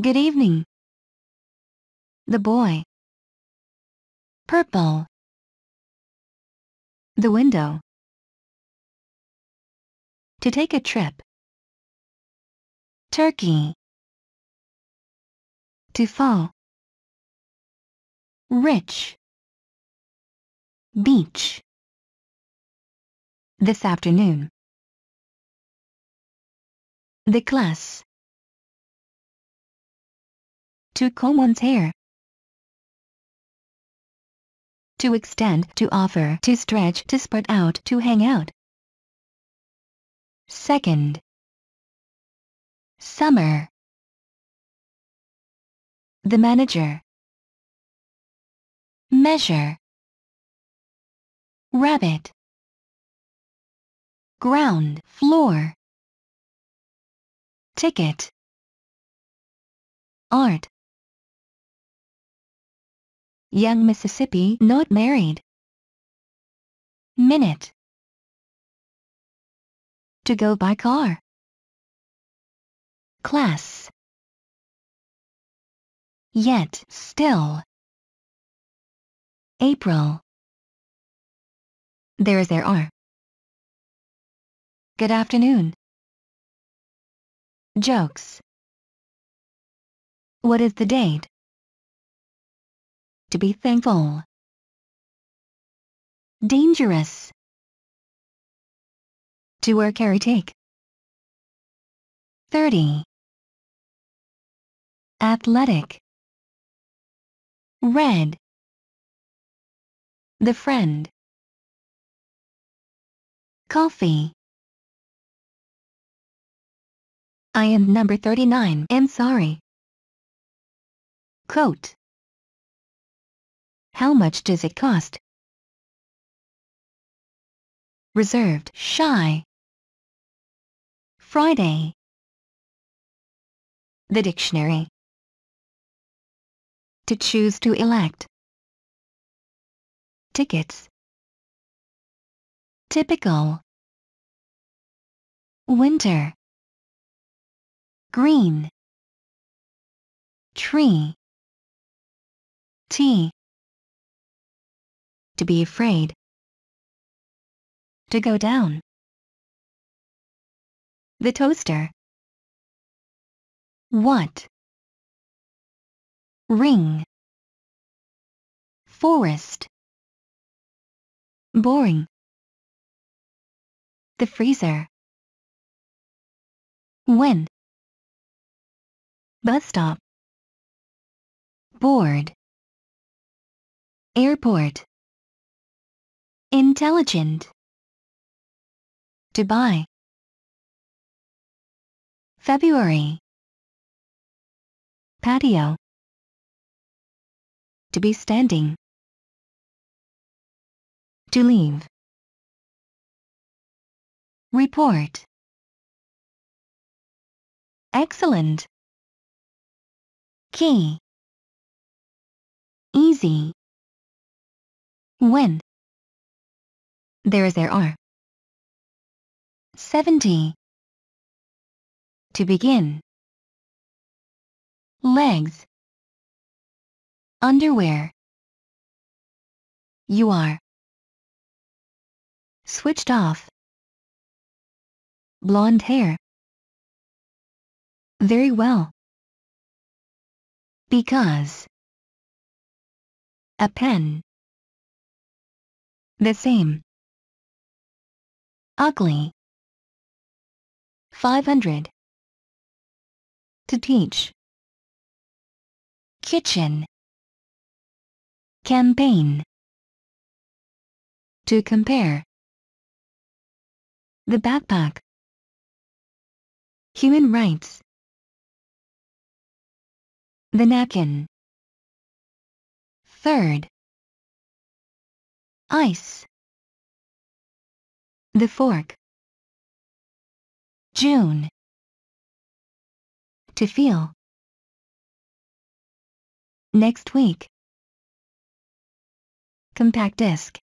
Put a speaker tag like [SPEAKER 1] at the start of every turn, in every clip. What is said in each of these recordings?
[SPEAKER 1] Good evening. The boy. Purple. The window. To take a trip. Turkey. To fall. Rich. Beach. This afternoon. The class. To comb one's hair. To extend, to offer, to stretch, to spread out, to hang out. Second. Summer. The manager. Measure. Rabbit. Ground, floor. Ticket. Art. Young Mississippi not married. Minute. To go by car. Class. Yet, still. April. There is there are. Good afternoon. Jokes. What is the date? To be thankful. Dangerous. To or carry take. 30. Athletic. Red. The friend. Coffee. I am number 39. I'm sorry. Coat. How much does it cost? Reserved, shy. Friday. The dictionary. To choose to elect. Tickets. Typical. Winter. Green. Tree. Tea. To be afraid. To go down. The toaster. What? Ring. Forest. Boring. The freezer. When? Bus stop. Board. Airport. Intelligent. Dubai. February. Patio. To be standing. To leave. Report. Excellent. Key. Easy. When. There is there are. 70. To begin. Legs. Underwear. You are. Switched off. Blonde hair. Very well. Because. A pen. The same. Ugly. 500. To teach. Kitchen. Campaign. To compare. The backpack. Human rights. The napkin. Third. Ice. The fork. June. To feel. Next week. Compact disc.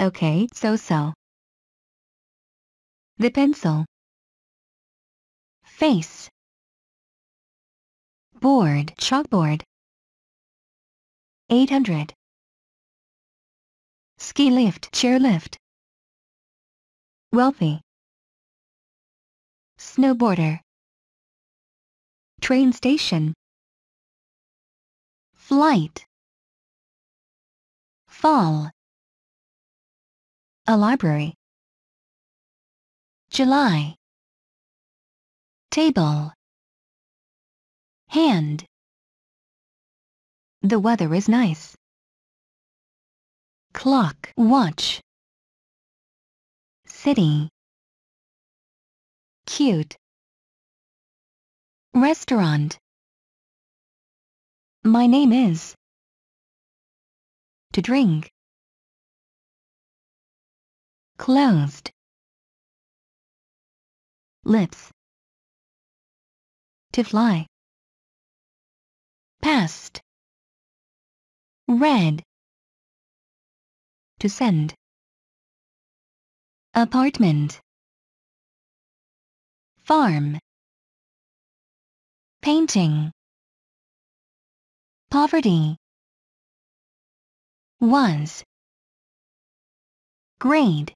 [SPEAKER 1] Okay, so-so. The pencil. Face. board chalkboard 800 ski lift chairlift wealthy. Snowboarder. Train station. Flight. Fall. A library. July. Table. Hand. The weather is nice clock watch. City cute. Restaurant. My name is. To drink. Closed. Lips. To fly. Past. Red to send. Apartment. Farm. Painting. Poverty. Was grade.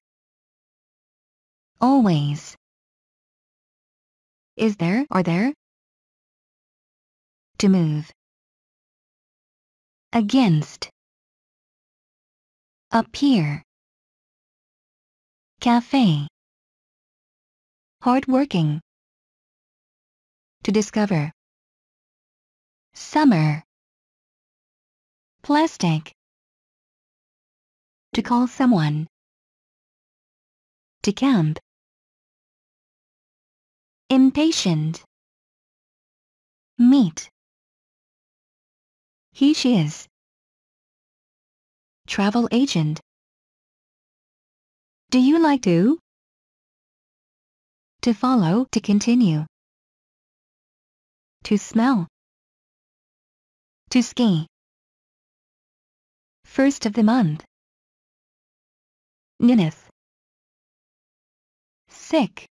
[SPEAKER 1] Always. Is there are there? To move. Against appear. Cafe. Hardworking. To discover. Summer. Plastic. To call someone. To camp. Impatient. Meet. He she is travel agent. Do you like to? To follow to continue. To smell. To ski. First of the month. Nineth sick.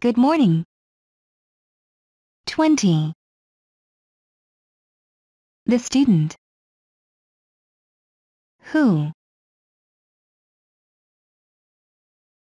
[SPEAKER 1] Good morning. 20 the student who